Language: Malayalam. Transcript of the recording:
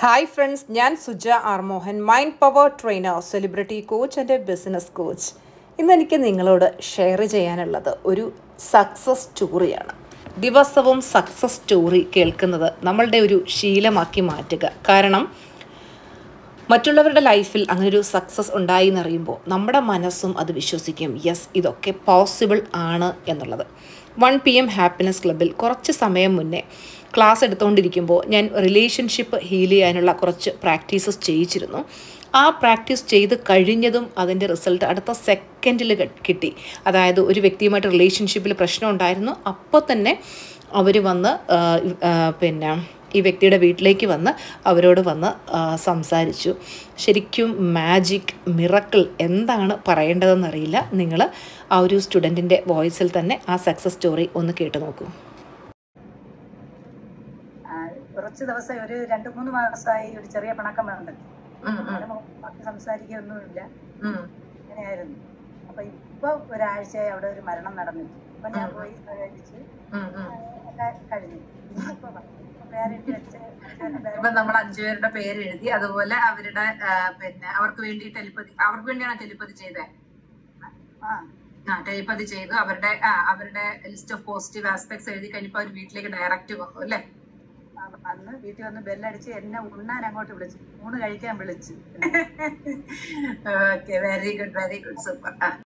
ഹായ് ഫ്രണ്ട്സ് ഞാൻ Suja R Mohan mind power trainer celebrity coach and business coach ഇന്ന് എനിക്ക് നിങ്ങളോട് ഷെയർ ചെയ്യാനുള്ളത് ഒരു സക്സസ് സ്റ്റോറിയാണ് ദിവസവും സക്സസ് സ്റ്റോറി കേൾക്കുന്നത് നമ്മളുടെ ഒരു ശീലമാക്കി മാറ്റുക. കാരണം മറ്റുള്ളവരുടെ ലൈഫിൽ അങ്ങനെ ഒരു സക്സസ് ഉണ്ടായി എന്നറിയുമ്പോൾ നമ്മുടെ മനസ്സും അത് വിശ്വസിക്കും. യെസ് ഇതൊക്കെ പോസിബിൾ ആണ് എന്നുള്ളത്. വൺ പി എം ഹാപ്പിനെസ് ക്ലബിൽ കുറച്ച് സമയം മുന്നേ ക്ലാസ് എടുത്തുകൊണ്ടിരിക്കുമ്പോൾ ഞാൻ റിലേഷൻഷിപ്പ് ഹീൽ ചെയ്യാനുള്ള കുറച്ച് പ്രാക്ടീസസ് ചെയ്യിച്ചിരുന്നു. ആ പ്രാക്ടീസ് ചെയ്ത് കഴിഞ്ഞതും അതിന്റെ റിസൾട്ട് അടുത്ത സെക്കൻഡിൽ കിട്ടി. അതായത് ഒരു വ്യക്തിയുമായിട്ട് റിലേഷൻഷിപ്പിൽ പ്രശ്നം ഉണ്ടായിരുന്നു. അപ്പോൾ തന്നെ അവർ വന്ന് പിന്നെ ഈ വ്യക്തിയുടെ വീട്ടിലേക്ക് വന്ന് അവരോട് വന്ന് സംസാരിച്ചു. ശരിക്കും മാജിക് മിറക്കിൾ എന്താണ് പറയേണ്ടതെന്ന് അറിയില്ല നിങ്ങൾ ആ ഒരു സ്റ്റുഡന്റിന്റെ വോയിസിൽ തന്നെ ആ സക്സസ് സ്റ്റോറി ഒന്ന് കേട്ടു നോക്കൂ. കുറച്ച് ദിവസം ഒരു രണ്ട് മൂന്ന് മാസമായി ഒരു ചെറിയ പണക്കം ബാക്കി സംസാരിക്കൊന്നുമില്ല. അങ്ങനെയായിരുന്നു. അപ്പൊ ഇപ്പൊ ഒരാഴ്ചയായി അവിടെ ഒരു മരണം നടന്നിട്ട്. അപ്പൊ ഞാൻ പോയി സഹകരിച്ച് കഴിഞ്ഞു. ഇപ്പൊ ഇപ്പൊ നമ്മൾ അഞ്ചുപേരുടെ പേര് എഴുതി അതുപോലെ അവരുടെ പിന്നെ അവർക്ക് വേണ്ടി ടെലിപ്പതി അവർക്ക് വേണ്ടിയാണ് ടെലിപ്പതി ചെയ്തത് ആ. ടെലിപ്പതി ചെയ്തു. അവരുടെ ആ അവരുടെ ലിസ്റ്റ് ഓഫ് പോസിറ്റീവ് ആസ്പെക്ട്സ് എഴുതി കഴിഞ്ഞപ്പോ അവർ വീട്ടിലേക്ക് ഡയറക്റ്റ് വന്നു അല്ലേ? അന്ന് വീട്ടിൽ വന്ന് ബെല്ലടിച്ച് എന്നെ ഉണ്ണാൻ അങ്ങോട്ട് വിളിച്ചു. ഊണ് കഴിക്കാൻ വിളിച്ചു. Okay very good very good super